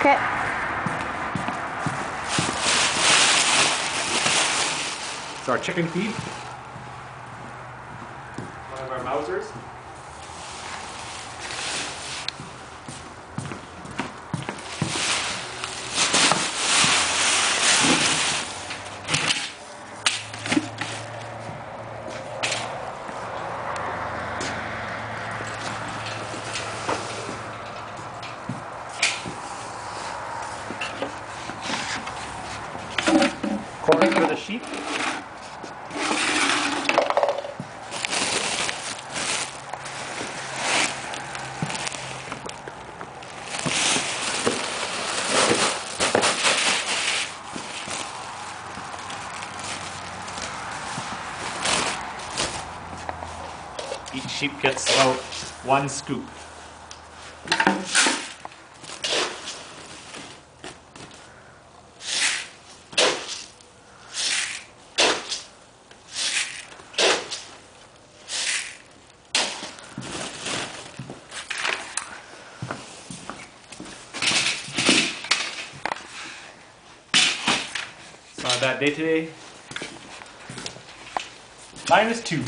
Okay. It's our chicken feed. One of our Mausers. Corn for the Each sheep gets about one scoop. On that day today, minus two.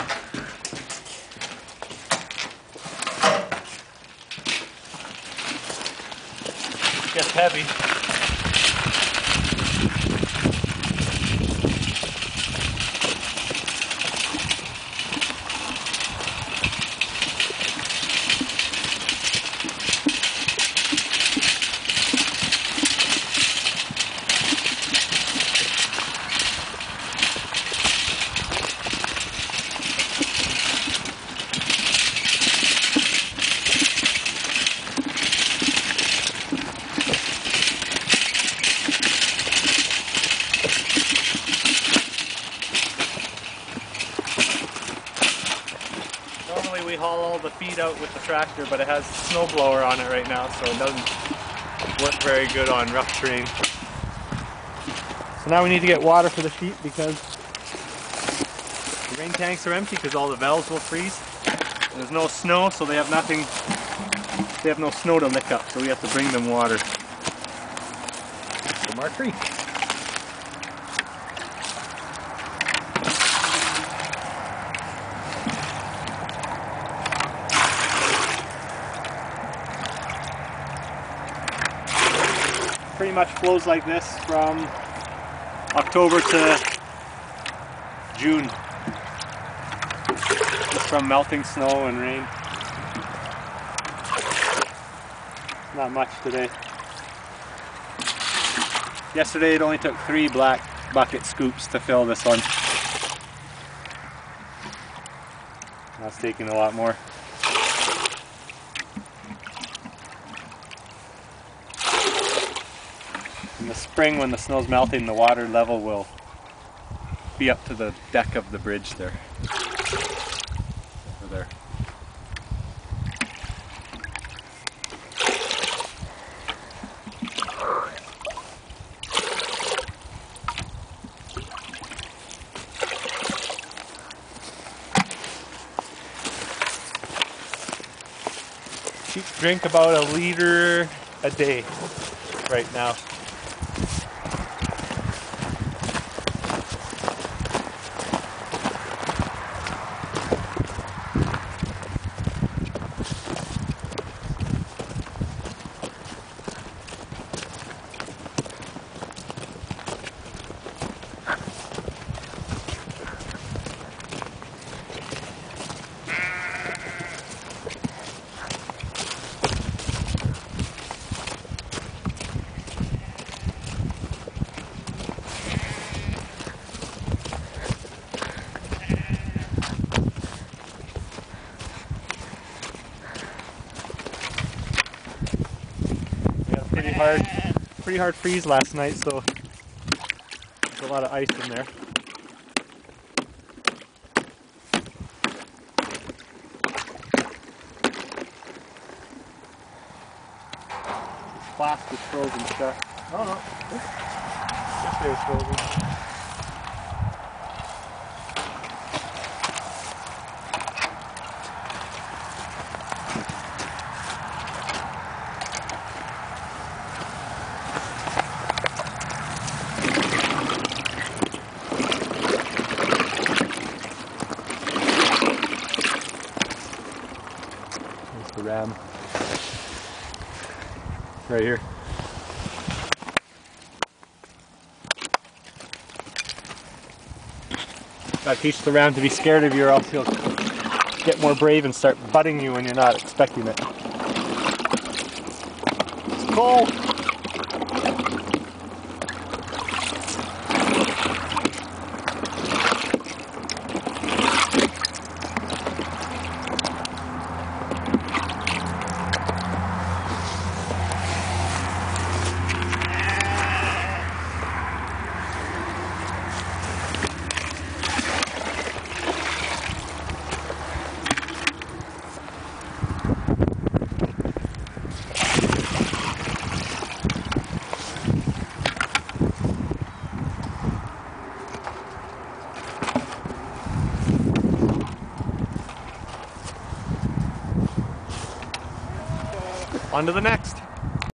Gets heavy. Normally we haul all the feed out with the tractor, but it has a snow blower on it right now, so it doesn't work very good on rough terrain. So now we need to get water for the sheep because the rain tanks are empty because all the valves will freeze. There's no snow, so they have nothing. They have no snow to lick up, so we have to bring them water from our creek. Pretty much flows like this from October to June. Just from melting snow and rain. Not much today. Yesterday it only took three black bucket scoops to fill this one. That's taking a lot more. In the spring, when the snow's melting, the water level will be up to the deck of the bridge there. Over there. Sheep drink about a liter a day right now. Pretty hard, pretty hard freeze last night, so there's a lot of ice in there. Flask is frozen shut. Oh no. Yesterday was frozen. Um, right here. I teach the ram to be scared of you or else he'll get more brave and start butting you when you're not expecting it. It's cold. On to the next.